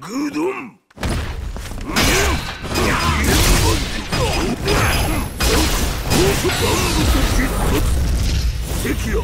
グドン。関や